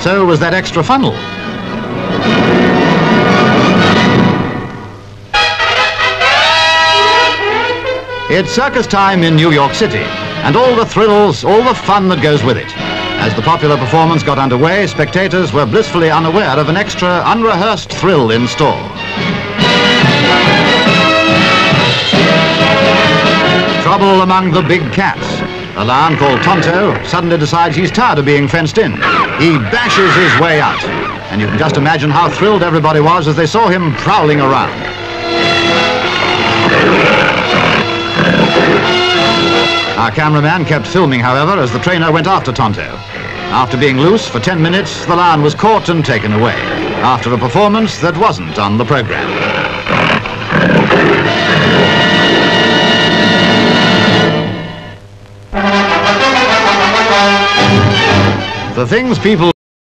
So was that extra funnel. It's circus time in New York City, and all the thrills, all the fun that goes with it. As the popular performance got underway, spectators were blissfully unaware of an extra, unrehearsed thrill in store. Trouble among the big cats. A lion called Tonto suddenly decides he's tired of being fenced in. He bashes his way out, and you can just imagine how thrilled everybody was as they saw him prowling around. Our cameraman kept filming, however, as the trainer went after Tonto. After being loose for 10 minutes, the lion was caught and taken away, after a performance that wasn't on the program. The things people